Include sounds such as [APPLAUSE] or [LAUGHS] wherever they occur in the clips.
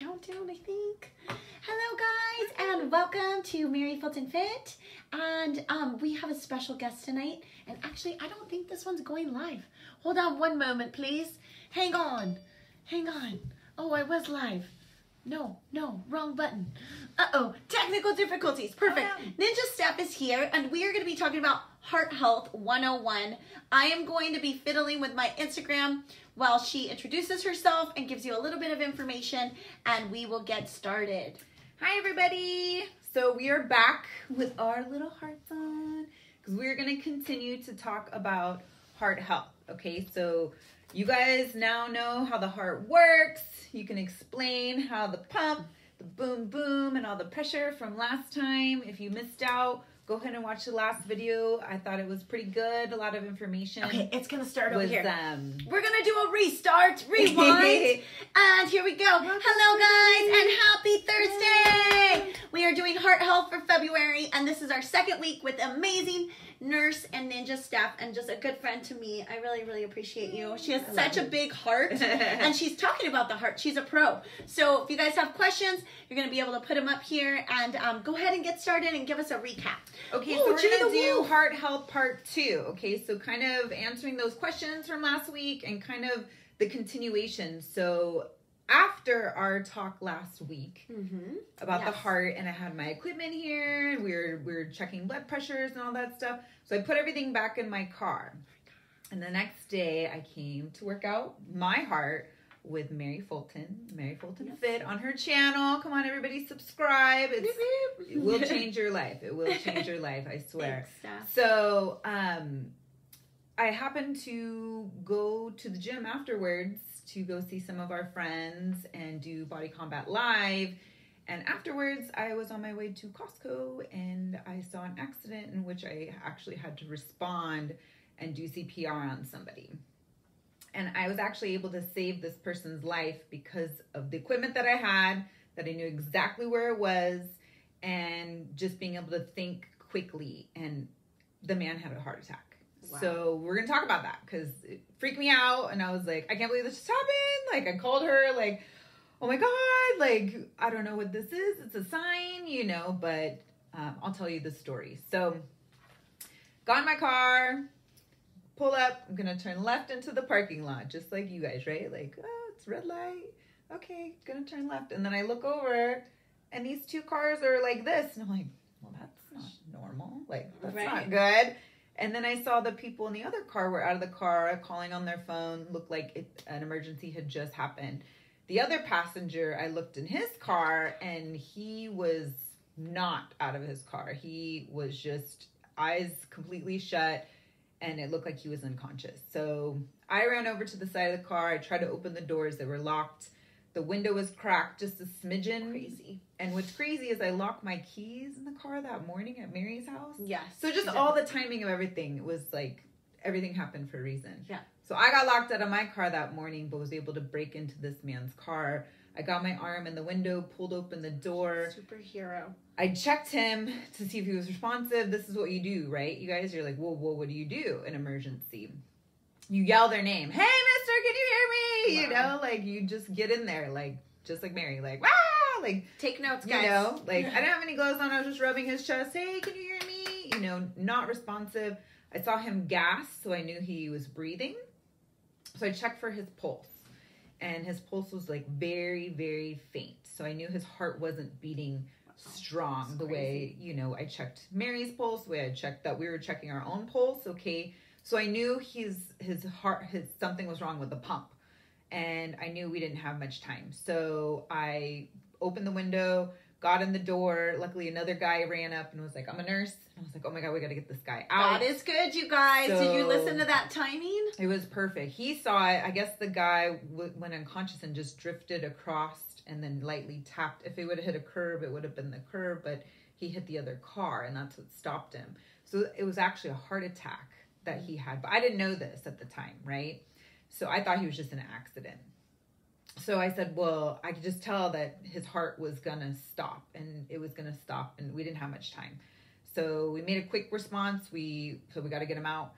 countdown, I think. Hello, guys, and welcome to Mary Fulton Fit. And um, we have a special guest tonight. And actually, I don't think this one's going live. Hold on one moment, please. Hang on. Hang on. Oh, I was live. No, no, wrong button. Uh-oh, technical difficulties. Perfect. Oh, Ninja Steph is here, and we are going to be talking about Heart Health 101. I am going to be fiddling with my Instagram while she introduces herself and gives you a little bit of information, and we will get started. Hi, everybody. So we are back with our little hearts on because we're going to continue to talk about heart health. Okay, so you guys now know how the heart works. You can explain how the pump, the boom, boom, and all the pressure from last time. If you missed out, go ahead and watch the last video. I thought it was pretty good. A lot of information. Okay, it's going to start over here. um We're gonna do a restart, [LAUGHS] rewind, and here we go. Hello, guys, and happy Thursday! We are doing heart health for February, and this is our second week with amazing nurse and ninja Steph, and just a good friend to me. I really, really appreciate you. She has I such a big heart, [LAUGHS] and she's talking about the heart. She's a pro. So if you guys have questions, you're gonna be able to put them up here, and um, go ahead and get started and give us a recap. Okay, Ooh, so we're gonna do Wolf. heart health part two. Okay, so kind of answering those questions from last week and kind of the continuation. So after our talk last week Mm-hmm. about the heart, and I had my equipment here, and we were we were checking blood pressures and all that stuff. So I put everything back in my car. And the next day, I came to work out my heart with Mary Fulton, Mary Fulton Yes. Fit on her channel. Come on, everybody, subscribe. It's it will [LAUGHS] change your life. It will change your life, I swear. Thanks, So, um, I happened to go to the gym afterwards to go see some of our friends and do Body Combat Live. And afterwards, I was on my way to Costco and I saw an accident in which I actually had to respond and do CPR on somebody. And I was actually able to save this person's life because of the equipment that I had, that I knew exactly where it was, and just being able to think quickly. And the man had a heart attack. Wow. So we're gonna talk about that because it freaked me out, and I was like, I can't believe this just happened. Like I called her, like, oh my god, like I don't know what this is. It's a sign, you know. But um, I'll tell you the story. So got in my car, pull up. I'm gonna turn left into the parking lot, just like you guys, right? Like, oh, it's red light. Okay, gonna turn left, and then I look over, and these two cars are like this, and I'm like, well, that's not normal. Like that's Right. not good. And then I saw the people in the other car were out of the car, calling on their phone. Looked like it, an emergency had just happened. The other passenger, I looked in his car, and he was not out of his car. He was just eyes completely shut, and it looked like he was unconscious. So I ran over to the side of the car. I tried to open the doors; they were locked. The window was cracked just a smidgen. Crazy. And what's crazy is I locked my keys in the car that morning at Mary's house. Yes. So just all the timing of everything was like everything happened for a reason. Yeah. So I got locked out of my car that morning, but was able to break into this man's car. I got my arm in the window, pulled open the door. superhero. I checked him to see if he was responsive. This is what you do, right? You guys you're like, whoa, whoa, what do you do in emergency? You yell their name. Hey, mister, can you hear me? You know, like you just get in there, like just like Mary, like, ah, like Take notes, you guys. know, like I [LAUGHS] didn't have any gloves on. I was just rubbing his chest. Hey, can you hear me? You know, not responsive. I saw him gas, so I knew he was breathing. So I checked for his pulse, and his pulse was like very, very faint. So I knew his heart wasn't beating strong the way you know I checked Mary's pulse, the way I checked that we were checking our own pulse. Okay, so I knew his his heart his something was wrong with the pump, and I knew we didn't have much time. So I opened the window, got in the door. Luckily, another guy ran up and was like, "I'm a nurse." And I was like, "Oh my god, we got to get this guy out." God is good, you guys. Did you listen to that timing? It was perfect. He saw it. I guess the guy w- went unconscious and just drifted across and then lightly tapped. If it would have hit a curb, it would have been the curb, but he hit the other car and that's what stopped him. So it was actually a heart attack that he had. But I didn't know this at the time, right? So I thought he was just in an accident. So I said, well, I could just tell that his heart was going to stop and it was going to stop and we didn't have much time. So we made a quick response. We so we got to get him out.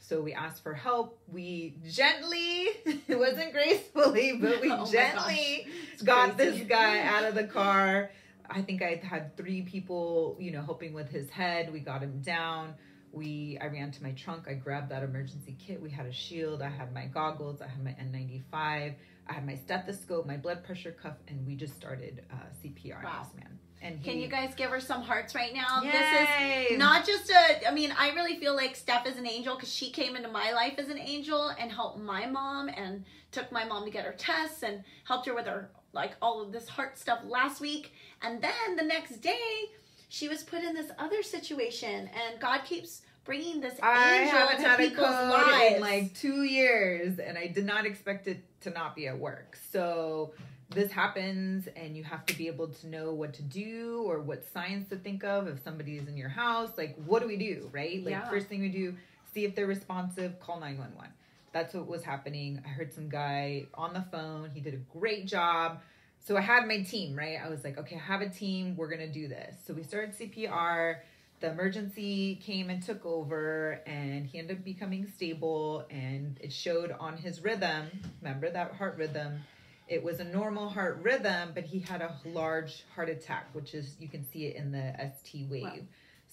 So we asked for help. We gently, [LAUGHS] it wasn't gracefully, but we [LAUGHS] Oh gently got crazy. this guy [LAUGHS] out of the car. I think I had three people, you know, helping with his head. We got him down. We I ran to my trunk. I grabbed that emergency kit. We had a shield. I had my goggles. I had my N95. I had my stethoscope, my blood pressure cuff, and we just started uh, CPR on this man. And he, Can you guys give her some hearts right now? This is not just a. I mean, I really feel like Steph is an angel because she came into my life as an angel and helped my mom and took my mom to get her tests and helped her with her like all of this heart stuff last week. And then the next day, she was put in this other situation, and God keeps bringing this I haven't had a code lives. in like two years, and I did not expect it to not be at work. So this happens, and you have to be able to know what to do or what signs to think of if somebody is in your house. Like, what do we do, right? Like, Yeah. first thing we do, see if they're responsive, call nine one one. That's what was happening. I heard some guy on the phone. He did a great job. So I had my team, right? I was like, okay, I have a team. We're gonna do this. So we started CPR the emergency came and took over and he ended up becoming stable and it showed on his rhythm remember that heart rhythm it was a normal heart rhythm but he had a large heart attack which is you can see it in the st wave Wow.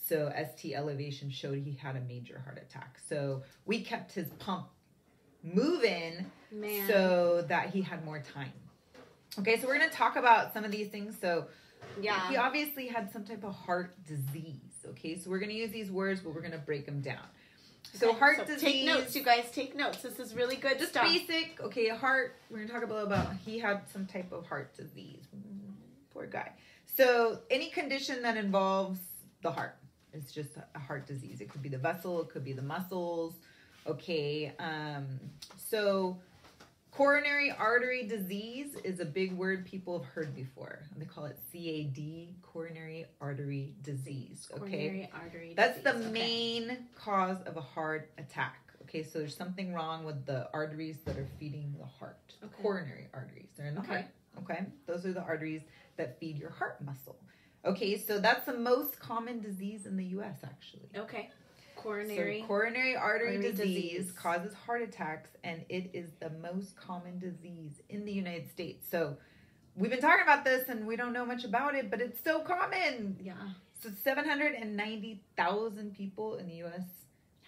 so st elevation showed he had a major heart attack so we kept his pump moving Man. so that he had more time okay so we're going to talk about some of these things so yeah. he obviously had some type of heart disease. Okay, so we're gonna use these words, but we're gonna break them down. So Okay, heart so disease. Take notes, you guys. Take notes. This is really good Just stuff. basic. Okay, heart. We're gonna talk a little about. He had some type of heart disease. Poor guy. So any condition that involves the heart It's just a heart disease. It could be the vessel. It could be the muscles. Okay. Um. So coronary artery disease is a big word people have heard before. They call it CAD, coronary artery disease. Okay. Coronary artery disease. That's the. Okay. main cause of a heart attack. Okay, so there's something wrong with the arteries that are feeding the heart. Okay. Coronary arteries. They're in the Okay. heart. Okay, those are the arteries that feed your heart muscle. Okay, so that's the most common disease in the US actually. Okay. Coronary. So coronary artery, artery disease, disease. causes heart attacks and it is the most common disease in the United States. So we've been talking about this and we don't know much about it, but it's so common. yeah. So 790,000 people in the U.S.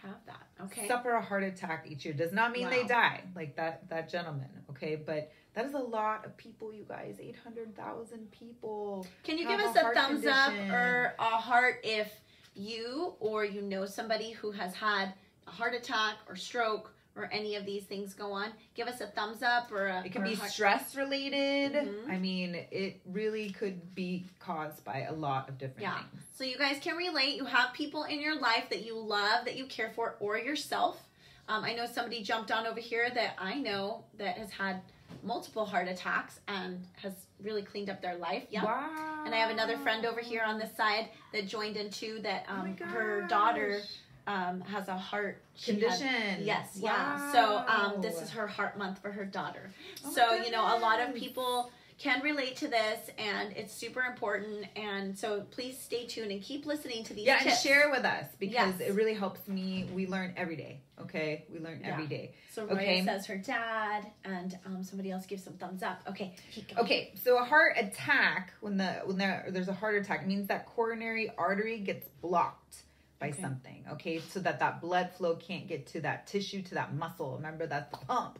Have that. Okay. suffer a heart attack each year. Does not mean they die, like that that gentleman. Okay, but that is a lot of people, you guys. 800,000 people. Can you give us a thumbs up or a heart if you or you know somebody who has had a heart attack or stroke or any of these things go on? Give us a thumbs up or a. It can or be stress related. Mhm. I mean, it really could be caused by a lot of different Yeah. things. So you guys can relate. You have people in your life that you love, that you care for, or yourself. Um, I know somebody jumped on over here that I know that has had multiple heart attacks and has really cleaned up their life. Yeah. Wow. And I have another friend over here on this side that joined in too. That Oh um, her daughter um, has a heart she had- condition. yes, yeah. So um, this is her heart month for her daughter. Oh so you know, a lot of people can relate to this, and it's super important. And so please stay tuned and keep listening to these. Yeah, and tips. share with us because Yes. it really helps me. We learn every day. Okay, we learn every Yeah. day. So Roya Okay. says her dad, and um, somebody else gives some thumbs up. Okay. Okay, so a heart attack when the when there, there's a heart attack means that coronary artery gets blocked by Okay. something. Okay, so that that blood flow can't get to that tissue to that muscle. Remember that's the pump.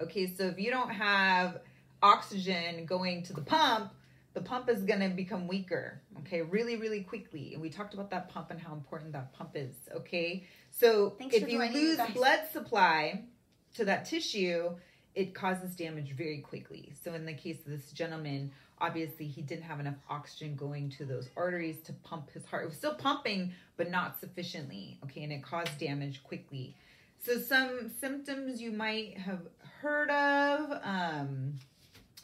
Okay, so if you don't have oxygen going to the pump, the pump is going to become weaker. Okay, really really quickly. And we talked about that pump and how important that pump is. Okay, so Thanks if you joining, you lose blood supply to that tissue, it causes damage very quickly. So in the case of this gentleman, obviously he didn't have enough oxygen going to those arteries to pump his heart. It was still pumping, but not sufficiently. Okay, and it caused damage quickly. So some symptoms you might have heard of um,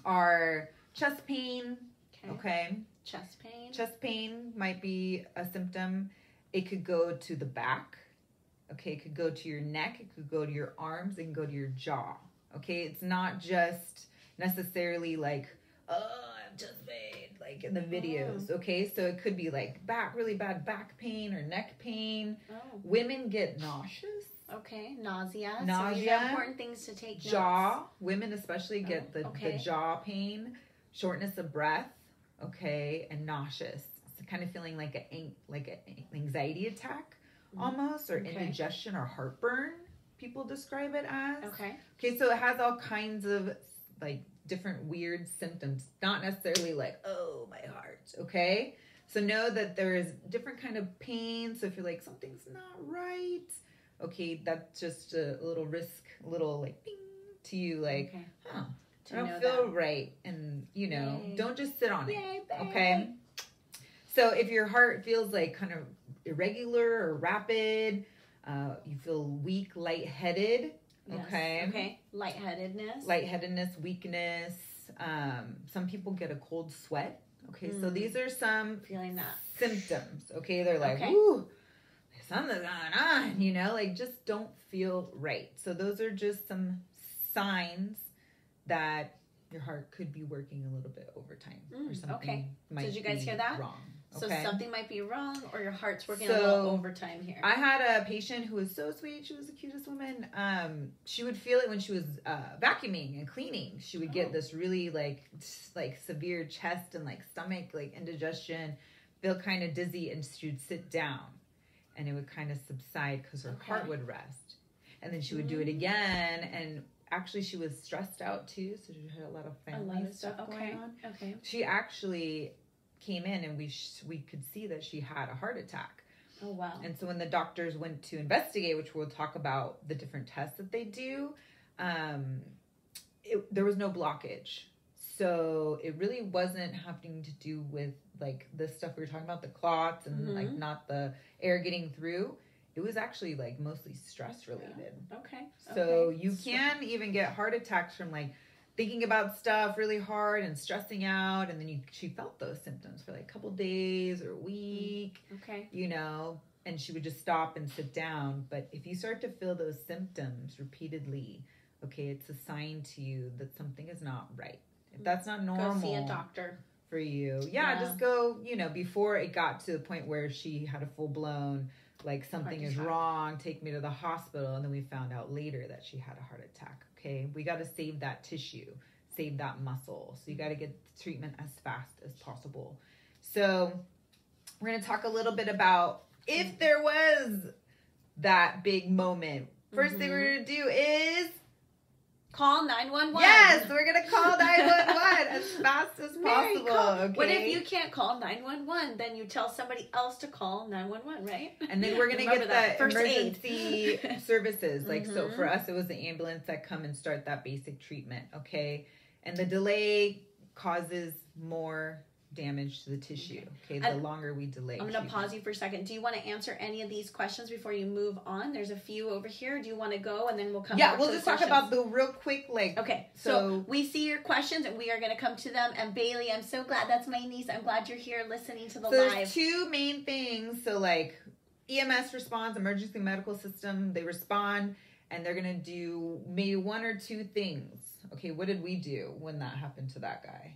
are chest pain. Okay. Okay, Chest pain. chest pain might be a symptom. It could go to the back. Okay, it could go to your neck. It could go to your arms. It can go to your jaw. Okay, it's not just necessarily like, oh, I'm just pain, like in the oh. videos. Okay, so it could be like back, really bad back pain or neck pain. oh. Women get nauseous. Okay, nausea. So Nausea, are important things to take. notes. jaw women especially get Oh, the, okay. the jaw pain shortness of breath okay and nauseous so kind of feeling like a like an anxiety attack Mhm. almost or Okay. indigestion or heartburn people describe it as Okay. okay so it has all kinds of like different weird symptoms not necessarily like oh my heart okay so know that there is different kind of pain so if you're like something's not right okay that's just a little risk a little like ding to you like okay. huh To I don't feel that. right, and you know, Yay. don't just sit on it. Babe. Okay. So if your heart feels like kind of irregular or rapid, uh, you feel weak, lightheaded, Yes. Okay. Okay. Lightheadedness. lightheadedness, weakness. Um, some people get a cold sweat. Okay, so Mm. these are some Feeling that. symptoms. Okay, they're like, Okay. "Ooh, something's going on," you know, like just don't feel right. So those are just some signs that your heart could be working a little bit overtime or Mm, something. okay. Did you guys hear that? Wrong. So something might be wrong, or your heart's working So, a little overtime here. I had a patient who was so sweet. She was the cutest woman. Um, she would feel it when she was uh, vacuuming and cleaning. She would Oh. get this really like like severe chest and like stomach like indigestion, feel kind of dizzy, and she would sit down, and it would kind of subside because her heart would rest, and then she would do it Mm. again. And actually, she was stressed out too, so she had a lot of a family lot of stuff stuff. going Okay. on Okay. she actually came in and we sh- we could see that she had a heart attack. Oh wow. And so when the doctors went to investigate, which we'll talk about the different tests that they do, um, it, there was no blockage. So it really wasn't having to do with like the stuff we were talking about, the clots and like Mhm. not the air getting through. It was actually like mostly stress related. Okay. So okay. you can even get heart attacks from like thinking about stuff really hard and stressing out, and then you she felt those symptoms for like a couple days or a week, Okay. you know, and she would just stop and sit down. But if you start to feel those symptoms repeatedly, okay, it's a sign to you that something is not right. If that's not normal Go see a doctor. for you, yeah, Yeah. just go. You know, before it got to the point where she had a full blown like something is wrong, take me to the hospital, and then we found out later that she had a heart attack. Okay, we got to save that tissue, save that muscle. So you got to get treatment as fast as possible. So we're gonna talk a little bit about if there was that big moment. 1st thing we're mm-hmm. gonna do is Call nine one one. yes, we're gonna call nine one one as [LAUGHS] fast as Mary, possible. call- Okay. What if you can't call 911? Then you tell somebody else to call 911, right? And then we're gonna get that. the emergency [LAUGHS] services. Like so, Mhm. for us, it was the ambulance that come and start that basic treatment. Okay, and the delay causes more damage to the tissue. Okay, the And longer we delay. I'm going to pause you for a second. Do you want to answer any of these questions before you move on? There's a few over here. Do you want to go and then we'll come Yeah, we'll just talk questions? about the real quick like. Okay, so, So- we see your questions and we are going to come to them. And Bailey, I'm so glad that's my niece. I'm glad you're here listening to the So live. there's two main things. So like EMS responds, emergency medical system, they respond and they're gonna do maybe one or two things. Okay, what did we do when that happened to that guy?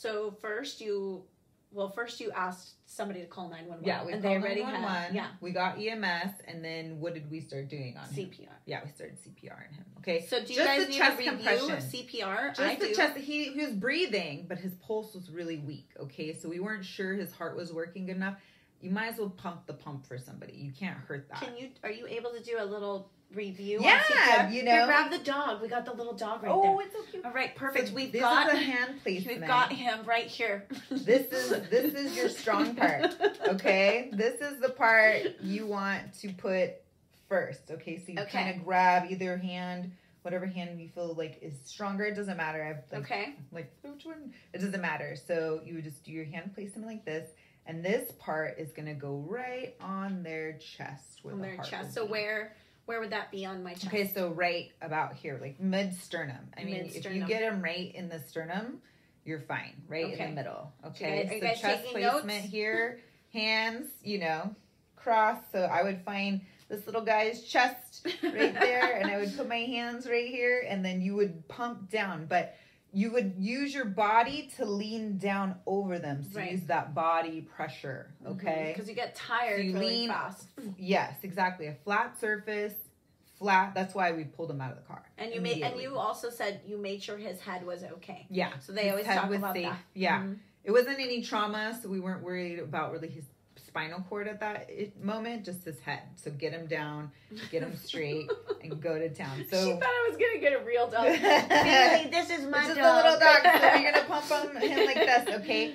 So first you, well, first you asked somebody to call 911. Yeah, we and called they already 911. had, yeah, We got EMS and then what did we start doing on him? CPR. Yeah, we started CPR on him. Okay. So do you Just guys the need chest a review compression. of CPR? Just I the do. chest. He, he was breathing, but his pulse was really weak. Okay, so we weren't sure his heart was working good enough. You might as well pump the pump for somebody. You can't hurt that. Can you? Are you able to do a little review? Yeah, CPR? you Here, know. grab the dog. We got the little dog right oh, there. it's so cute. All right, perfect. So we've this got is a [LAUGHS] hand placement. we've got him right here. [LAUGHS] This is this is your strong part. Okay, this is the part you want to put first. Okay, so you Okay. kind of grab either hand, whatever hand you feel like is stronger. It doesn't matter. I've like, Okay. like which one? It doesn't matter. So you would just do your hand placement like this, and this part is gonna go right on their chest. Where On the their chest. So be. where where would that be on my chest? Okay, so right about here, like mid sternum. I mean, if you get them right in the sternum, you're fine. Right in the middle. Okay, guys- are you so guys chest taking placement notes? here, hands, you know, cross. So I would find this little guy's chest right [LAUGHS] there, and I would put my hands right here, and then you would pump down, but. You would use your body to lean down over them, so Right. use that body pressure. Okay. Because you get tired So you really lean- fast. Yes, exactly. A flat surface, flat. That's why we pulled him out of the car. And you made and you also said you made sure his head was okay. yeah. So they his always talk was about safe. that. Yeah, Mhm. it wasn't any trauma, so we weren't worried about really his spinal cord at that moment, just his head. So get him down, get him straight, and go to town. [LAUGHS] she So thought I was gonna get a real dog. [LAUGHS] Bailey, this is my It's just dog. a little dog, so we're gonna [LAUGHS] pump him, him like this, okay?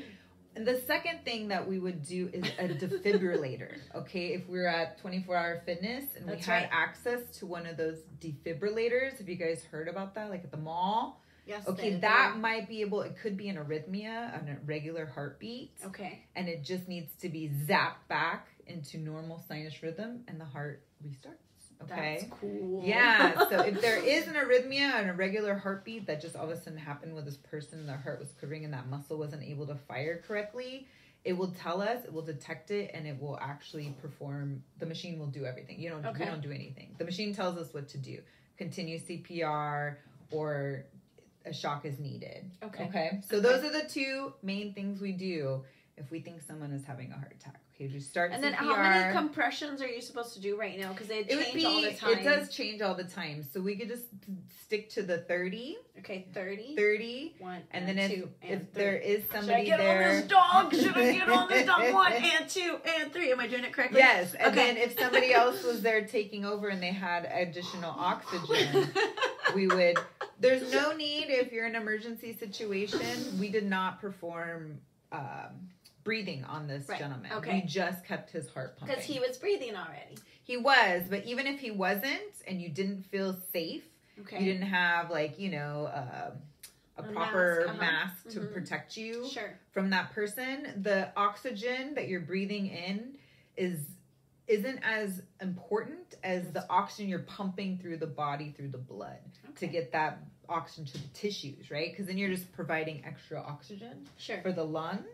And the second thing that we would do is a defibrillator, okay? If we are at 24 Hour Fitness and That's we had right. access to one of those defibrillators, have you guys heard about that, like at the mall? Yes, Okay, that might be able. It could be an arrhythmia, an irregular heartbeat, Okay. and it just needs to be zapped back into normal sinus rhythm, and the heart restarts. Okay. That's cool. Yeah. So if there [LAUGHS] is an arrhythmia, an irregular heartbeat that just all of a sudden happened with this person, their heart was quivering and that muscle wasn't able to fire correctly, it will tell us, it will detect it, and it will actually perform. The machine will do everything. You don't. Okay. We don't do anything. The machine tells us what to do. Continue CPR or a shock is needed. Okay. Okay. So those are the two main things we do if we think someone is having a heart attack. Okay, just start And CPR. then how many compressions are you supposed to do right now? Because they it change be. all the time. It does change all the time. So we could just stick to the 30, Okay, 30. 30, One and then if two, and if three. there is Should I get there, on this dog? Should I get on this dog? [LAUGHS] One and two and three. Am I doing it correctly? yes, and Okay. then if somebody else was there taking over and they had additional [LAUGHS] oxygen, we would. There's [LAUGHS] no need if you're in an emergency situation. We did not perform. Um, breathing on this Right, gentleman okay. we just kept his heart pumping Because he was breathing already. he was but even if he wasn't and you didn't feel safe Okay. you didn't have like you know um a, A proper mask, mask, uh-huh. to Mhm. protect you Sure. from that person the oxygen that you're breathing in is isn't as important as the oxygen you're pumping through the body through the blood to get that oxygen to the tissues right because then you're just providing extra oxygen Sure. for the lungs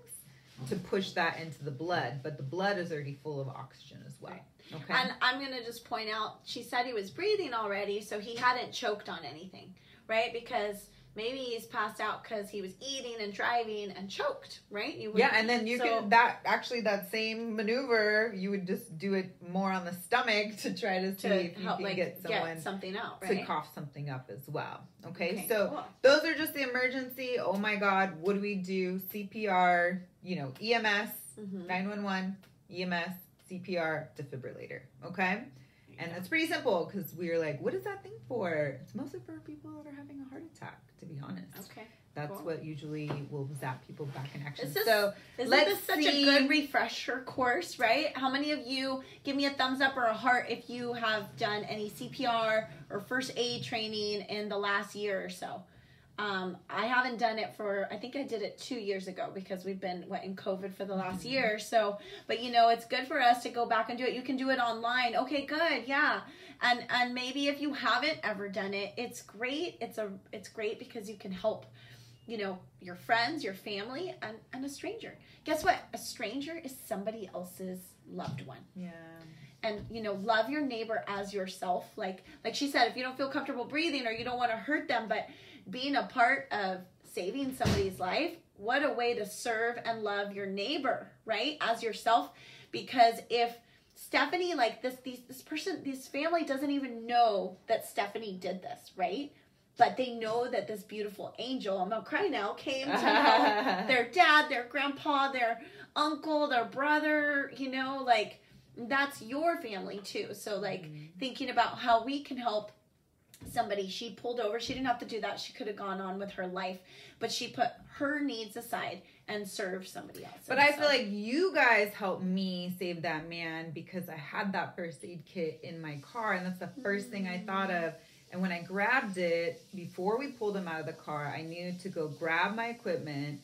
to push that into the blood but the blood is already full of oxygen as well Right. okay And I'm going to just point out, she said he was breathing already, so he hadn't choked on anything, right? Because maybe he's passed out because he was eating and driving and choked, right? You Yeah, and then you so- can that actually that same maneuver you would just do it more on the stomach [LAUGHS] to try to see to if you help can like get someone something out, to cough something up as well. Okay, Okay, so cool. those are just the emergency. Oh my God, what do we do? CPR, you know, EMS, Mhm. nine one one, EMS, CPR, defibrillator. Okay, and it's pretty simple because we were like, what is that thing for? It's mostly for people that are having a heart attack. To be honest, Okay. that's cool. what usually will zap people back in action. Is this- so Let's this such see. a good refresher course, right? How many of you give me a thumbs up or a heart if you have done any CPR or first aid training in the last year or so? Um, I haven't done it for, I think I did it two years ago because we've been what, in COVID for the last year. So, but you know, it's good for us to go back and do it. You can do it online. Okay, good. Yeah. And, and maybe if you haven't ever done it, it's great. It's a, it's great because you can help, you know, your friends, your family, and, and a stranger. Guess what? A stranger is somebody else's loved one yeah. and you know love your neighbor as yourself like like she said if you don't feel comfortable breathing or you don't want to hurt them but being a part of saving somebody's life what a way to serve and love your neighbor right as yourself. Because if stephanie like this these, this person this family doesn't even know that stephanie did this right? But they know that this beautiful angel i'm gonna cry now came to help [LAUGHS] their dad, their grandpa, their uncle, their brother, you know, like that's your family too. So like mm-hmm. thinking about how we can help somebody she pulled over she didn't have to do that she could have gone on with her life but she put her needs aside and served somebody else But I feel like you guys helped me save that man because I had that first aid kit in my car, and that's the first thing I thought mm. of. And when I grabbed it, before we pulled him out of the car, I knew to go grab my equipment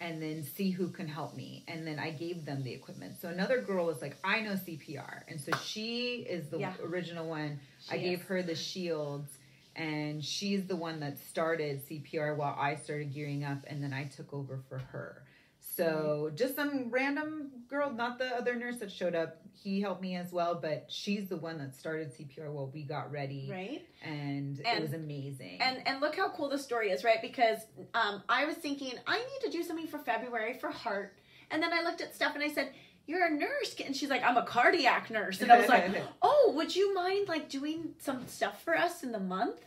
and then see who can help me. And then I gave them the equipment. So another girl was like, I know CPR. And so she is the Yeah. original one. I She gave her the shields. And she's the one that started CPR while I started gearing up, and then I took over for her. So just some random girl, not the other nurse that showed up. He helped me as well, but she's the one that started CPR while we got ready, right and, it was amazing. and and look how cool the story is right because um, i was thinking i need to do something for february for heart and then i looked at Steph and i said you're a nurse. And she's like, I'm a cardiac nurse. And I was like, [LAUGHS] oh, would you mind like doing some stuff for us in the month?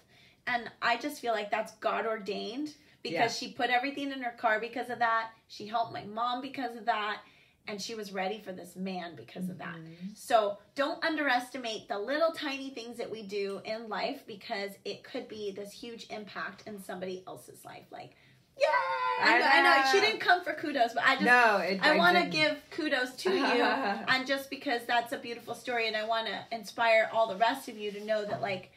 And I just feel like that's God ordained because Yeah. she put everything in her car because of that. She helped my mom because of that. And she was ready for this man because of that. Mhm. So don't underestimate the little tiny things that we do in life because it could be this huge impact in somebody else's life. Like, yay! I I know, I know. She didn't come for kudos, but I just no, it, I want to give kudos to you, [LAUGHS] and just because that's a beautiful story, and I want to inspire all the rest of you to know that, like,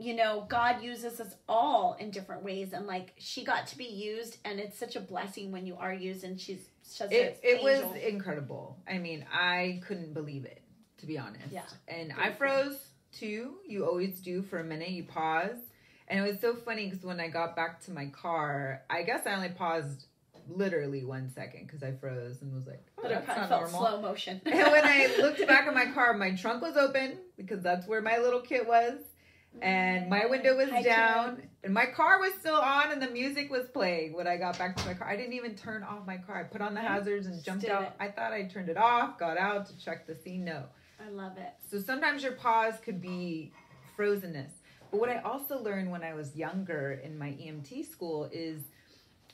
you know, God uses us all in different ways, and like she got to be used, and it's such a blessing when you are used, and she's such it, an it was incredible. I mean, I couldn't believe it, to be honest. Yeah. And I froze too. You always do for a minute. You pause. And it was so funny because when I got back to my car, I guess I only paused literally one second because I froze and was like, oh, but it probably not felt normal. slow motion. and when I looked [LAUGHS] back at my car, my trunk was open because that's where my little kit was. And my window was Hi, down, and my car was still on, and the music was playing when I got back to my car. I didn't even turn off my car. I put on the hazards and jumped out. it. I thought I turned it off, got out to check the scene. No. I love it. So sometimes your pause could be frozenness. But what I also learned when I was younger in my EMT school is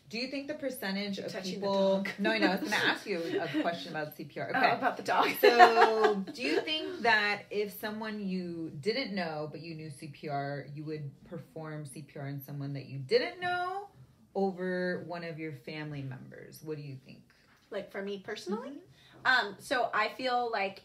do you think the percentage of touching people. dog. [LAUGHS] No, I know. I was going to ask you a [LAUGHS] question about CPR. Okay. Oh, about the dog. So, [LAUGHS] do you think that if someone you didn't know but you knew CPR, you would perform CPR on someone that you didn't know over one of your family members? What do you think? like for me personally, Um, so I feel like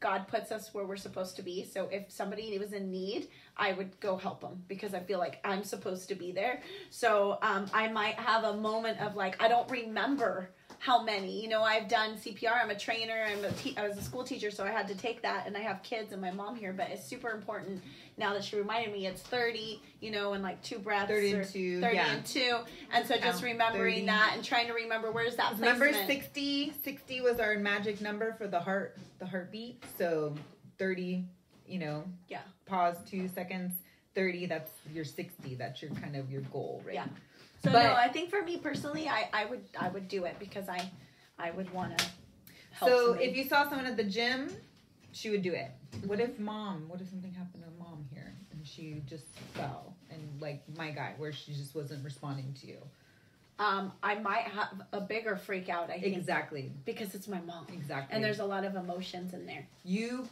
God puts us where we're supposed to be. So if somebody was in need, I would go help them because I feel like I'm supposed to be there. So um, I might have a moment of like I don't remember how many. You know, I've done CPR. I'm a trainer. I'm a te- I was a school teacher, so I had to take that, and I have kids and my mom here. But it's super important now that she reminded me. It's 30, you know, and like two breaths. 30 and 2. 30 yeah. and two, and so just remembering 30. that and trying to remember where's that Remember placement. 60? 60 was our magic number for the heart, the heartbeat. So 30, you know, Yeah. pause 2 seconds. 30, that's your 60. That's your kind of your goal, right? Yeah. So But- no, I think for me personally, I, I would I would do it because I I would want to help. So somebody. if you saw someone at the gym, she would do it. What if mom? What if something happened to mom here and she just fell and like my guy, where she just wasn't responding to you? um I might have a bigger freak out. I think Exactly, because it's my mom, exactly. and there's a lot of emotions in there. you.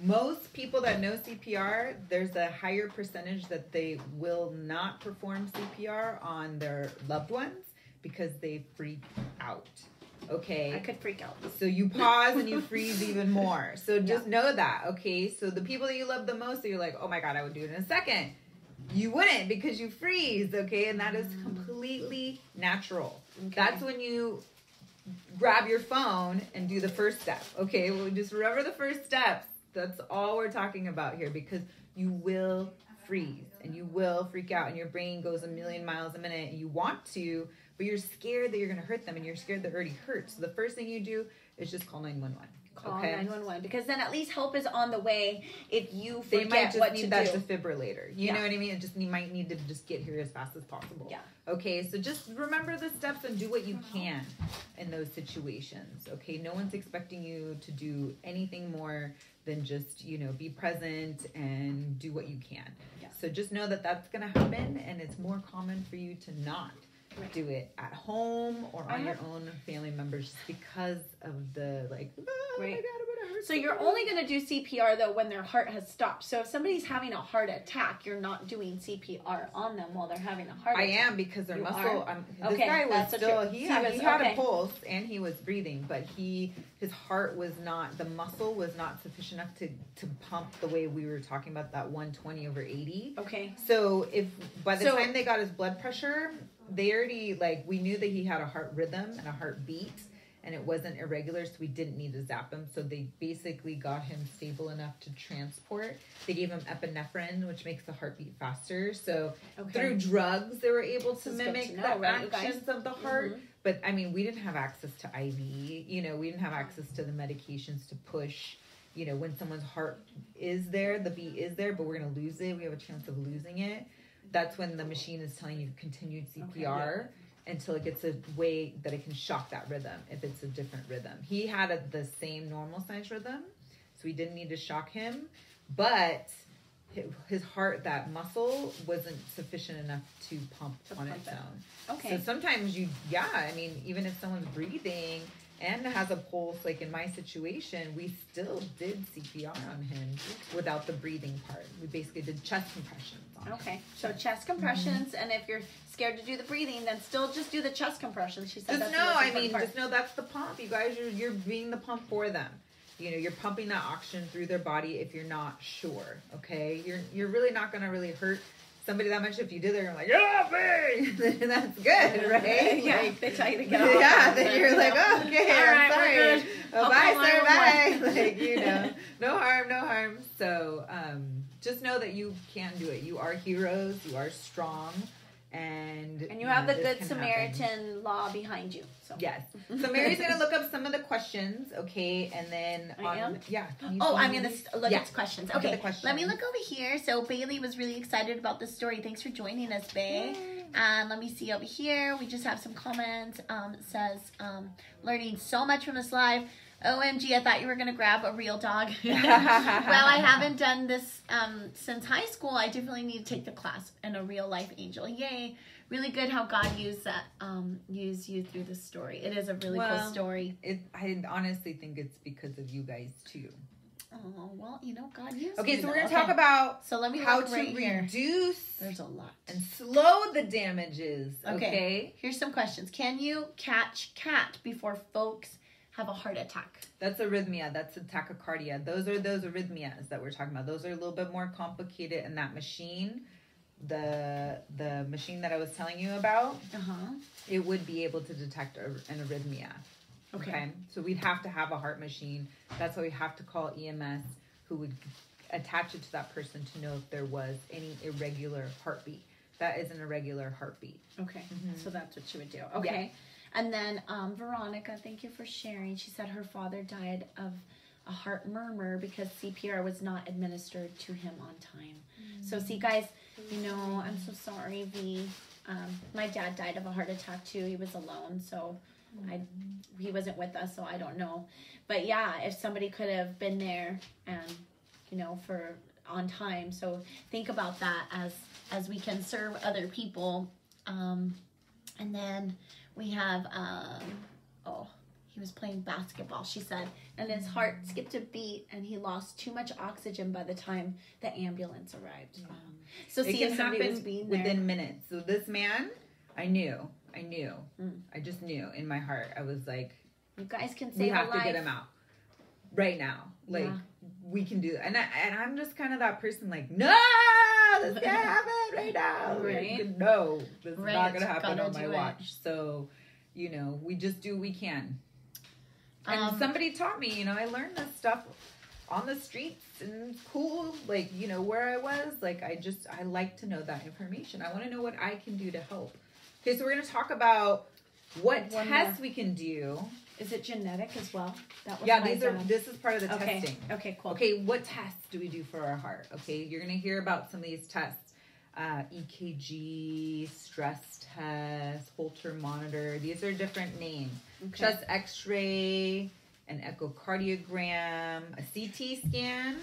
Most people that know CPR, there's a higher percentage that they will not perform CPR on their loved ones because they freak out. Okay. I could freak out. So you pause and you freeze even more. So [LAUGHS] just know that, okay? So the people that you love the most, you're like, oh my god, I would do it in a second. You wouldn't because you freeze, okay? And that is completely natural. Okay. That's when you grab your phone and do the first step, okay? Well, just remember the first steps. That's all we're talking about here because you will freeze and you will freak out and your brain goes a million miles a minute and you want to, but you're scared that you're going to hurt them and you're scared it already hurt. So the first thing you do is just call 911. Call okay? 911 because then at least help is on the way if you forget They might just what need to that do. defibrillator. You Yeah. know what I mean? It just you might need to just get here as fast as possible. Yeah. Okay, so just remember the steps and do what you can in those situations. Okay, no one's expecting you to do anything more than just you know be present and do what you can. Yeah. So just know that that's going to happen, and it's more common for you to not Right. do it at home or on your own family members because of the like. "Ah, Oh my Right. God, I'm gonna hurt So you're only going to do CPR though when their heart has stopped. So if somebody's having a heart attack, you're not doing CPR on them while they're having a heart I attack. am because their You muscle. Um, this Okay, guy was still. He he had, was- he had okay. a pulse and he was breathing, but he his heart was not. The muscle was not sufficient enough to to pump the way we were talking about that 120 over 80. Okay. So if by the So- time they got his blood pressure, they already like we knew that he had a heart rhythm and a heartbeat. And it wasn't irregular, so we didn't need to zap him. So they basically got him stable enough to transport. They gave him epinephrine, which makes the heartbeat faster. So Okay. through drugs they were able to good mimic to know, the right, you guys? of the heart Mhm. but i mean we didn't have access to iv you know we didn't have access to the medications to push you know when someone's heart is there the beat is there but we're going to lose it we have a chance of losing it that's when the machine is telling you continued cpr until it gets a way that it can shock that rhythm if it's a different rhythm. He had a, the same normal sinus rhythm, so we didn't need to shock him, but his heart, that muscle, wasn't sufficient enough to pump To on pump its it. own. Okay. So sometimes you, yeah, I mean, even if someone's breathing and has a pulse, like in my situation, we still did CPR on him without the breathing part. We basically did chest compressions. Okay, so chest compressions, and if you're scared to do the breathing, then still just do the chest compressions. She said Just that's know, I mean, part. just know that's the pump. You guys, you're, you're being the pump for them. You know, you're pumping that oxygen through their body if you're not sure. Okay, you're you're really not gonna really hurt somebody that much if you do. They're like, yeah. [LAUGHS] Then that's good, right? yeah, Like, they tell you to get off. [LAUGHS] yeah, then you're you like, oh, okay, All I'm right, sorry. Oh, bye, sir, bye. [LAUGHS] Like, you know, no harm, no harm. So um, just know that you can do it. You are heroes. You are strong. And, And you have the Good can happen. Samaritan law behind you. So Yes. [LAUGHS] So Mary's gonna look up some of the questions, okay, and then I on, am? yeah. Oh, I'm gonna st- look Yeah. at questions. Okay, the questions. let me look over here. So Bailey was really excited about this story. Thanks for joining us, Bay. And let me see over here. We just have some comments. Um, it says um, learning so much from this live. OMG, I thought you were gonna grab a real dog. [LAUGHS] well, I haven't done this um, since high school. I definitely need to take the class and a real life angel. Yay! Really good how God used that, um, used you through this story. It is a really cool story. It, I honestly think it's because of you guys too. Oh well, you know God used. Okay, so we're gonna talk about So let me how to right here. reduce There's a lot. and slow the damages. Okay. Okay. Here's some questions. Can you catch cat before folks have a heart attack? That's arrhythmia. That's a tachycardia. Those are those arrhythmias that we're talking about. Those are a little bit more complicated. And that machine, the the machine that I was telling you about, Uh huh. it would be able to detect an arrhythmia. Okay. Okay. So we'd have to have a heart machine. That's why we have to call EMS, who would attach it to that person to know if there was any irregular heartbeat. That is an irregular heartbeat. Okay. Mhm. So that's what you would do. Okay. And then um, Veronica, thank you for sharing. She said her father died of a heart murmur because CPR was not administered to him on time. So see, guys, you know, I'm so sorry, V. Um, my dad died of a heart attack too. He was alone, so I he wasn't with us, so I don't know. But yeah, if somebody could have been there and you know for on time, so think about that as as we can serve other people. Um, and then we have um, oh he was playing basketball. She said, and his heart skipped a beat, and he lost too much oxygen by the time the ambulance arrived. Oh. So it see if somebody was being there. within minutes. So this man, I knew, I knew, Mm. I just knew in my heart. I was like, you guys can save we have to get him out right now. Like Yeah. We can do, and I and I'm just kind of that person. Like, no, this can't [LAUGHS] happen right now. Like, no, this is not gonna happen gotta on my it. watch. So, you know, we just do what we can. And Um, somebody taught me. You know, I learned this stuff on the streets and cool like you know where i was like i just i like to know that information i want to know what i can do to help okay so we're going to talk about what One tests we can do Is it genetic as well? That was yeah these are this is part of the okay. testing Okay, cool. okay what tests do we do for our heart okay you're going to hear about some of these tests uh, ekg stress test holter monitor these are different names Okay. chest x-ray an echocardiogram a ct scan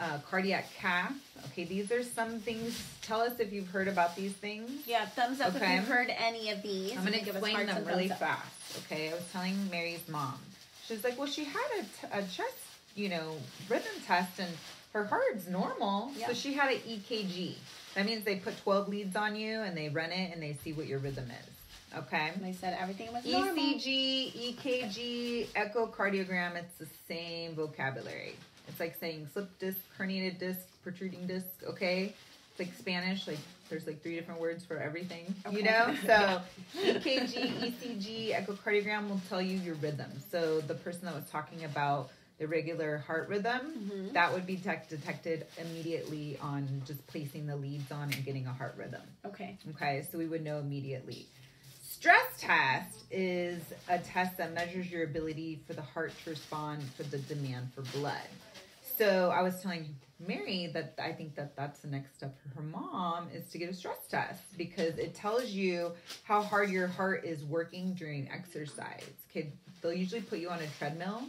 uh, cardiac cath okay these are some things tell us if you've heard about these things Yeah, thumbs up Okay. if you've heard any of these. i'm going to explain them really fast okay i was telling mary's mom she's like well she had a, t- a chest you know rhythm test and her heart's normal Yeah. so she had an ekg that means they put 12 leads on you and they run it and they see what your rhythm is okay And they said everything was normal. ECG, EKG, echocardiogram, it's the same vocabulary. It's like saying slip disc, herniated disc, protruding disc, okay? It's like Spanish, like there's like three different words for everything, you know? So [LAUGHS] EKG, ECG, echocardiogram will tell you your rhythm. So the person that was talking about the regular heart rhythm, Mhm. that would be tech detected immediately on just placing the leads on and getting a heart rhythm. Okay. Okay, so we would know immediately. Stress test is a test that measures your ability for the heart to respond for the demand for blood. So I was telling Mary that I think that that's the next step for her mom is to get a stress test because it tells you how hard your heart is working during exercise. Okay, they'll usually put you on a treadmill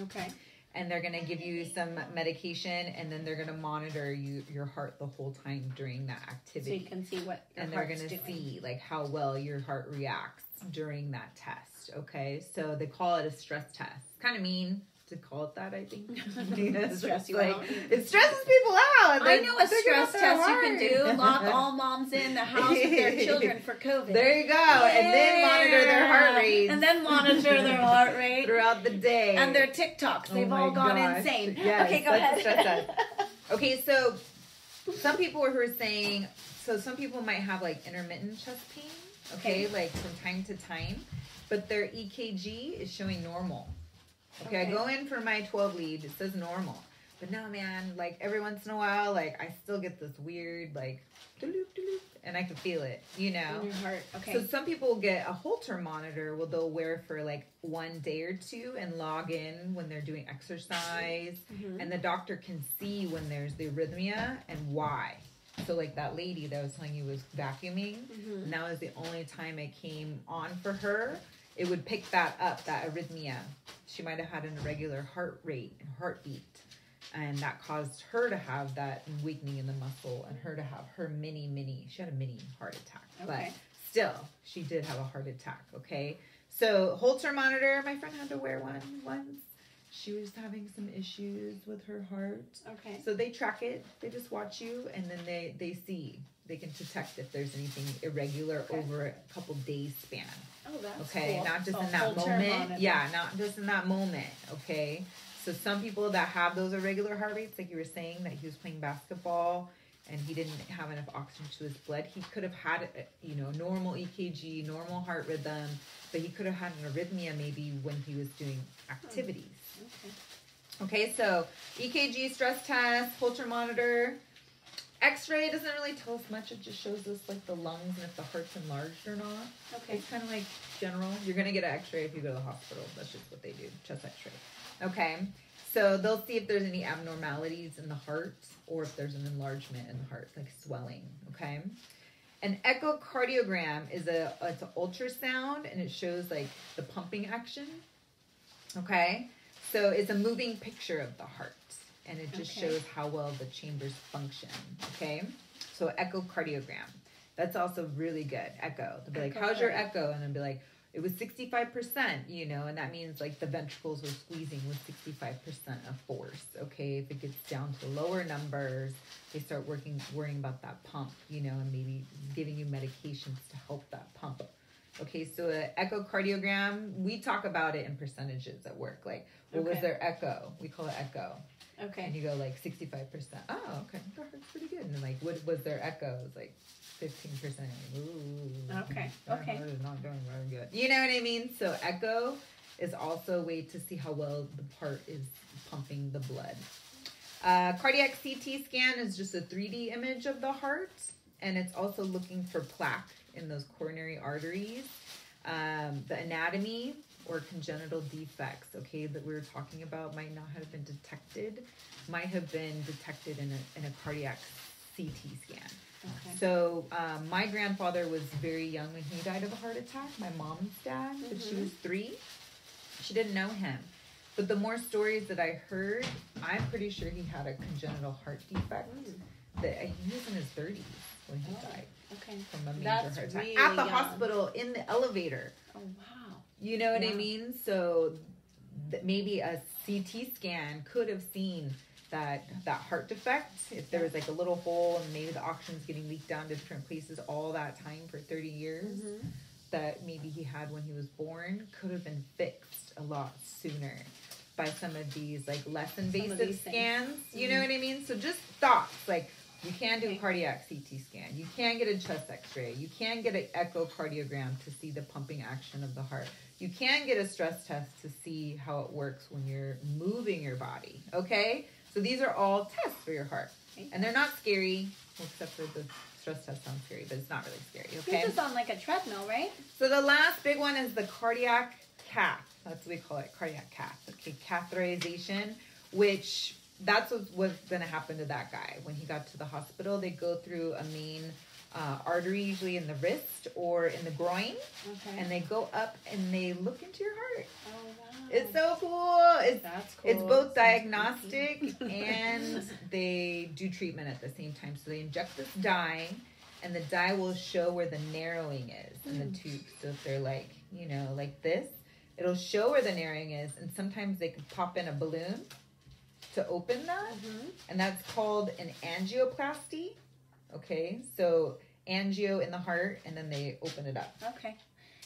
Okay. and they're gonna give you some medication and then they're gonna monitor you your heart the whole time during that activity. So you can see what your and they're gonna doing. see like how well your heart reacts during that test. Okay, so they call it a stress test. Kind of mean to call it that, I think. [LAUGHS] [LAUGHS] Stress you like out. it stresses people out. I They're know a stress test you can do. Lock [LAUGHS] all moms in the house with their children for COVID. There you go, and then monitor their heart rate And then monitor their heart rate. throughout the day and their TikToks. Oh They've all gone gosh. insane. Yes, okay, go that's a stress ahead. Okay, so some people were saying, so some people might have like intermittent chest pain, okay, hmm. like from time to time, but their EKG is showing normal. Okay, Okay. I go in for my 12 lead, it says normal. But no, man, like every once in a while, like I still get this weird, like, dooloop, dooloop, and I can feel it, you know? In your heart. Okay. So some people get a Holter monitor, well, they'll wear for like one day or two and log in when they're doing exercise, Mhm. and the doctor can see when there's the arrhythmia and why. So like that lady that I was telling you was vacuuming, Mhm. and that was the only time it came on for her. It would pick that up, that arrhythmia. She might have had an irregular heart rate and heartbeat. And that caused her to have that weakening in the muscle and her to have her mini, mini, she had a mini heart attack. But still, she did have a heart attack, okay? So Holter monitor, my friend had to wear one once. She was having some issues with her heart. Okay. So they track it, they just watch you, and then they, they see. They can detect if there's anything irregular Okay. over a couple days span. Oh, that's Okay, cool. not just So in that moment. Yeah, not just in that moment. Okay. So some people that have those irregular heart rates, like you were saying, that he was playing basketball and he didn't have enough oxygen to his blood, he could have had, uh, you know, normal EKG, normal heart rhythm, but he could have had an arrhythmia maybe when he was doing activities. Okay. Okay, so EKG stress test, Holter monitor. X-ray doesn't really tell us much. It just shows us like the lungs and if the heart's enlarged or not. Okay. It's kind of like general. You're gonna get an X-ray if you go to the hospital. That's just what they do, chest X-ray. Okay, so they'll see if there's any abnormalities in the heart or if there's an enlargement in the heart, like swelling. Okay, an echocardiogram is a it's an ultrasound and it shows like the pumping action. Okay, so it's a moving picture of the heart and it just Okay. shows how well the chambers function. Okay, so echocardiogram. That's also really good. Echo. They'll be like, "How's your echo?" And they'll be like, "It was sixty-five percent." You know, and that means like the ventricles were squeezing with sixty-five percent of force. Okay, if it gets down to lower numbers, they start working worrying about that pump. You know, and maybe giving you medications to help that pump. Okay, so an echocardiogram, we talk about it in percentages at work. Like, what was their echo? We call it echo. And you go like 65%. Oh, okay. That hurts pretty good. And then like, what was their echo? It was like 15%. Ooh. Okay, That okay. heart is not doing very good. You know what I mean? So echo is also a way to see how well the part is pumping the blood. Uh, cardiac CT scan is just a 3D image of the heart, and it's also looking for plaque in those coronary arteries. Um, the anatomy or congenital defects, okay, that we were talking about might not have been detected, might have been detected in a, in a cardiac CT scan. Okay. So um, my grandfather was very young when he died of a heart attack. My mom's dad, but she Mhm. was three. She didn't know him. But the more stories that I heard, I'm pretty sure he had a congenital heart defect. Mm. That he was in his 30s when he Oh. died Okay. from a major That's heart attack really at the young. hospital in the elevator. Oh wow. You know what I mean? So th- maybe a CT scan could have seen that that heart defect if there was like a little hole and maybe the oxygen's getting leaked down to different places all that time for 30 years Mhm. that maybe he had when he was born could have been fixed a lot sooner by some of these like less invasive these things. scans you know Mhm. what i mean so just thoughts like you can do a cardiac ct scan you can get a chest x-ray you can get an echocardiogram to see the pumping action of the heart you can get a stress test to see how it works when you're moving your body okay so these are all tests for your heart and they're not scary except for the stress test sounds scary but it's not really scary okay You're just on like a treadmill, right? so the last big one is the cardiac cath. That's what we call it, cardiac cath. Okay, catheterization, which that's what was going to happen to that guy when he got to the hospital. They go through a main uh, artery, usually in the wrist or in the groin, Okay. and they go up and they look into your heart. oh wow. It's so cool. It's That's cool. it's both Sounds diagnostic [LAUGHS] and they do treatment at the same time. So they inject this dye, and the dye will show where the narrowing is in Hmm. the tube. So if they're like, you know, like this, it'll show where the narrowing is. And sometimes they can pop in a balloon to open that, Mhm. and that's called an angioplasty. Okay, so angio in the heart, and then they open it up. Okay.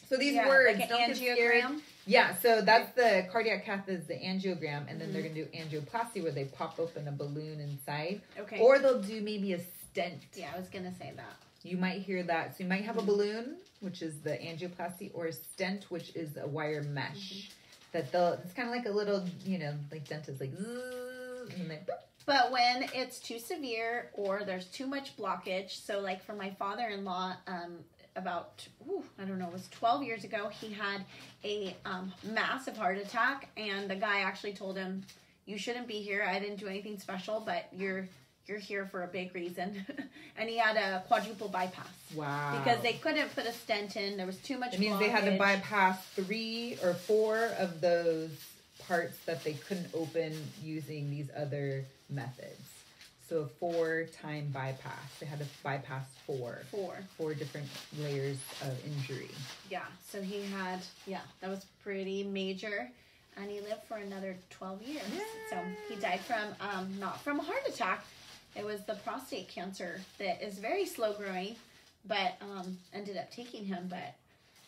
So these Yeah, words like don't an get scared. angiogram. Yeah, so that's the cardiac cath is the angiogram, and then Mhm. they're gonna do angioplasty where they pop open a balloon inside, Okay. or they'll do maybe a stent. yeah, I was gonna say that. You might hear that. So you might have a Mhm. balloon, which is the angioplasty, or a stent, which is a wire mesh. Mm-hmm. That they'll. It's kind of like a little, you know, like dentist, like, and then boop. But when it's too severe or there's too much blockage, so like for my father-in-law, um, about ooh, I don't know, it was 12 years ago, he had a um, massive heart attack, and the guy actually told him, "You shouldn't be here. I didn't do anything special, but you're you're here for a big reason." [LAUGHS] and he had a quadruple bypass wow. because they couldn't put a stent in. There was too much. It means they had to bypass three or four of those parts that they couldn't open using these other methods. So four time bypass. They had to bypass four. four. Four different layers of injury. Yeah, so he had, yeah, that was pretty major. And he lived for another 12 years. So he died from, um, not from a heart attack. It was the prostate cancer that is very slow growing, but um, ended up taking him. But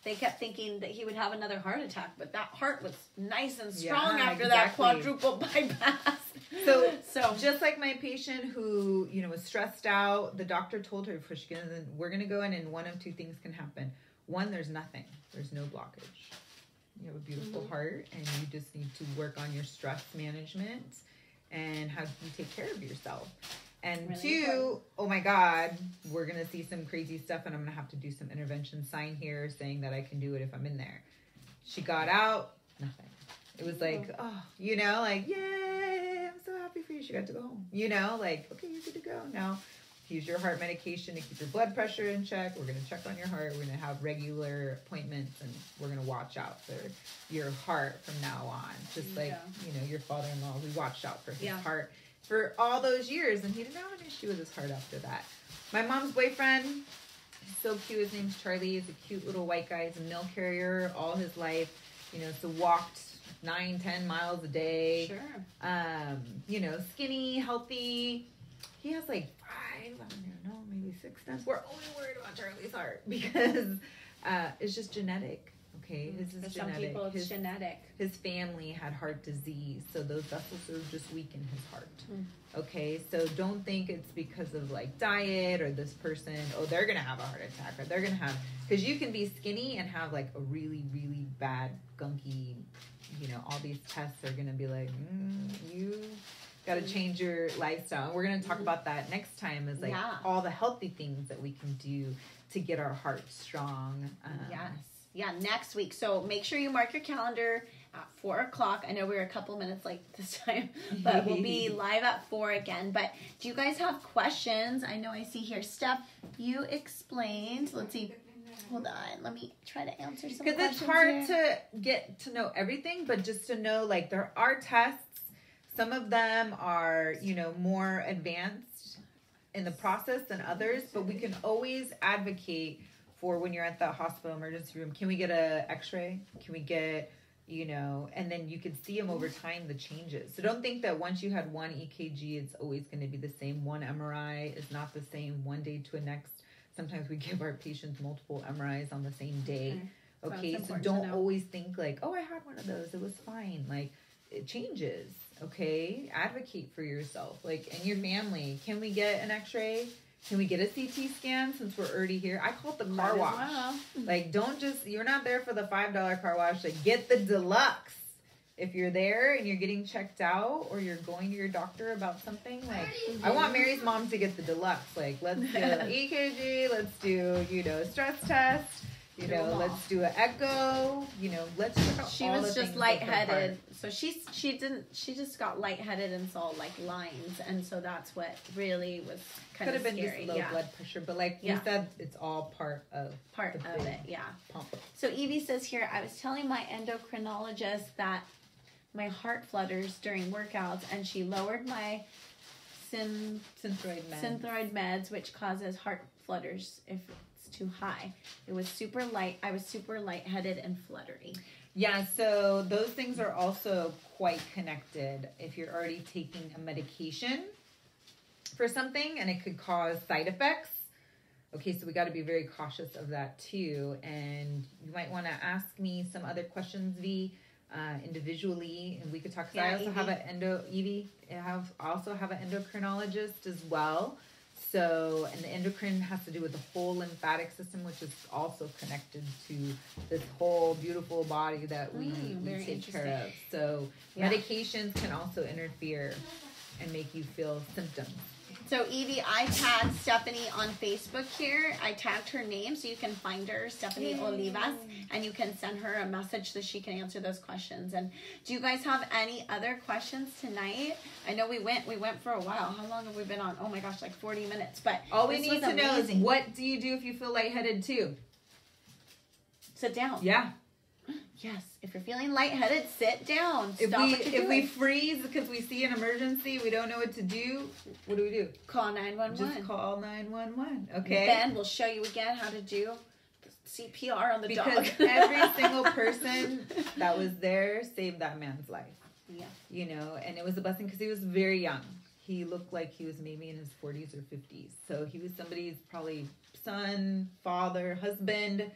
they kept thinking that he would have another heart attack, but that heart was nice and strong Yeah, after that quadruple [LAUGHS] bypass. So [LAUGHS] so just like my patient who, you know, was stressed out, the doctor told her before she goes we're gonna go in and one of two things can happen. One, there's nothing. There's no blockage. You have a beautiful Mhm. heart and you just need to work on your stress management and how you take care of yourself. And Really two, important. oh my God, we're gonna see some crazy stuff and I'm gonna have to do some intervention sign here saying that I can do it if I'm in there. She got out, nothing. It was like, oh, you know, like, yay, I'm so happy for you. She got to go home. You know, like, okay, you're good to go now. Use your heart medication to keep your blood pressure in check. We're going to check on your heart. We're going to have regular appointments and we're going to watch out for your heart from now on. Just like, Yeah. you know, your father in law, we watched out for his Yeah. heart for all those years and he didn't have an issue with his heart after that. My mom's boyfriend, he's so cute. His name's Charlie. He's a cute little white guy. He's a mail carrier all his life. You know, so walked nine, ten miles a day. sure. Um, you know, skinny, healthy. He has like five, I don't know, maybe six stents. We're only worried about Charlie's heart [LAUGHS] because uh, it's just genetic. Okay, his is For some genetic. people, it's his, genetic. his family had heart disease, so those vessels are just weak in his heart. Mm. Okay, so don't think it's because of like diet or this person, oh, they're gonna have a heart attack or they're gonna have, because you can be skinny and have like a really, really bad, gunky, you know, all these tests are gonna be like, mm, you gotta change your lifestyle. And we're gonna talk Mhm. about that next time, is like Yeah. all the healthy things that we can do to get our heart strong. Um, Yes. Yeah, next week. So make sure you mark your calendar at four o'clock. I know we are a couple minutes late [LAUGHS] this time, but we'll be [LAUGHS] live at four again. But do you guys have questions? I know I see here Steph, you explained. Let's see. Hold on. Let me try to answer some because it's hard here. to get to know everything but just to know like there are tests some of them are you know more advanced in the process than others but we can always advocate for when you're at the hospital emergency room can we get a x-ray can we get you know and then you can see them over time the changes so don't think that once you had one ekg it's always going to be the same one mri is not the same one day to the next sometimes we [LAUGHS] give our patients multiple mris on the same day Okay. That's Okay, so important don't always think like, oh, I had one of those, it was fine. Like, it changes. Okay, advocate for yourself, like, and your family. Can we get an X-ray? Can we get a CT scan since we're already here? I call it the car as wash. well. Like, don't just you're not there for the five dollar car wash. Like, get the deluxe. If you're there and you're getting checked out, or you're going to your doctor about something, like I want Mary's mom to get the deluxe. Like, let's do [LAUGHS] EKG, let's do, you know, stress test. You know, let's do an echo. You know, let's check out She all was the just things with her lightheaded. So she's she didn't she just got lightheaded and saw like lines and so that's what really was kind Could of have been scary. just low yeah. blood pressure, but like Yeah. you said, it's all part of Part of it, yeah. pump. So Evie says here, I was telling my endocrinologist that my heart flutters during workouts and she lowered my syn- Synthroid meds. synthroid meds which causes heart flutters if too high. It was super light. I was super lightheaded and fluttery. Yeah, so those things are also quite connected. If you're already taking a medication for something and it could cause side effects, okay, so we got to be very cautious of that too. And you might want to ask me some other questions, V, uh, individually, and we could talk. Cause I Yeah, also have an endo, Evie, I have also have an endocrinologist as well. So, and the endocrine has to do with the whole lymphatic system, which is also connected to this whole beautiful body that we, Mm, we take care of. So, Yeah. medications can also interfere and make you feel symptoms. So Evie, I tagged Stephanie on Facebook here. I tagged her name so you can find her, Stephanie Yay. Olivas, and you can send her a message so she can answer those questions. And do you guys have any other questions tonight? I know we went we went for a while. How long have we been on? Oh my gosh, like 40 minutes. But All we need to know is what do you do if you feel lightheaded too? sit down. Yeah. Yes. If you're feeling lightheaded, sit down. If Stop we what you're if we freeze because we see an emergency, we don't know what to do. What do we do? call 911. Just call nine one one. Okay. And then we'll show you again how to do CPR on the because dog. [LAUGHS] every single person that was there saved that man's life. Yeah. You know, and it was a blessing because he was very young. He looked like he was maybe in his 40s or 50s. So he was somebody's probably son, father, husband.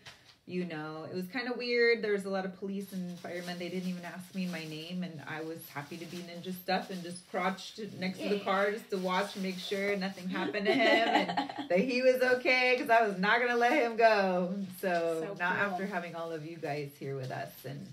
You know, it was kind of weird. There was a lot of police and firemen. They didn't even ask me my name, and I was happy to be ninja Steph and just crouched next to the car just to watch and make sure nothing [LAUGHS] happened to him and that he was okay because I was not gonna let him go. So, So not cool. after having all of you guys here with us, and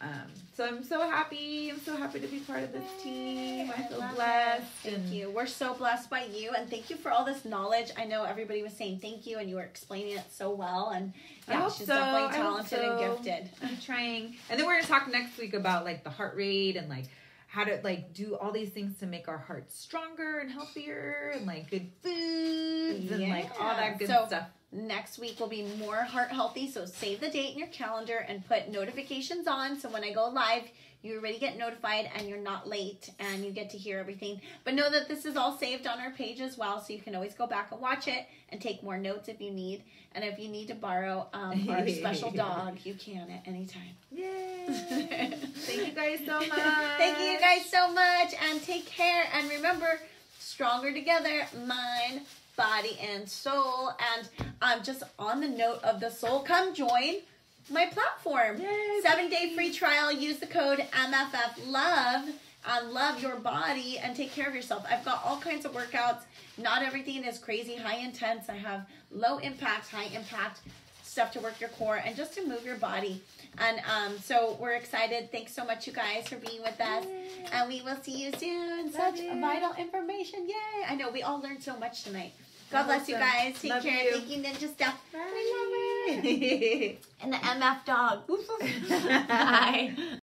um, so I'm so happy. I'm so happy to be part of this team. I I feel it. blessed. Thank you. We're so blessed by you, and thank you for all this knowledge. I know everybody was saying thank you, and you were explaining it so well. And yeah, she's so. definitely talented so. and gifted. I'm trying. And then we're gonna talk next week about like the heart rate and like how to like do all these things to make our hearts stronger and healthier and like good foods and like all that good So- stuff. Next week will be more heart healthy, so save the date in your calendar and put notifications on. So when I go live, you already get notified and you're not late and you get to hear everything. But know that this is all saved on our page as well, so you can always go back and watch it and take more notes if you need. And if you need to borrow um, our [LAUGHS] special dog, you can at any time. Yay! [LAUGHS] Thank you guys so [LAUGHS] much. Thank you guys so much and take care. And remember, stronger together, mind, body, and soul. And um, just on the note of the soul, come join my platform. Yay, Seven day free trial. Use the code MFF Love and love your body and take care of yourself. I've got all kinds of workouts. Not everything is crazy, high intense. I have low impact, high impact stuff to work your core and just to move your body. And um, so we're excited. Thanks so much, you guys, for being with us. And we will see you soon. Such you. vital information. Yay! I know we all learned so much tonight. God bless you guys. Take Love care. you. Thank you, Ninja Steph. Bye. [LAUGHS] And the MF dog. [LAUGHS] Bye. [LAUGHS]